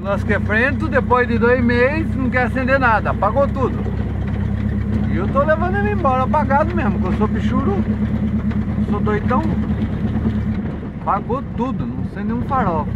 Nós que é frente, depois de dois meses, não quer acender nada, apagou tudo. E eu tô levando ele embora apagado mesmo, porque eu sou pichuru, sou doidão. Apagou tudo, não sei nenhum farol.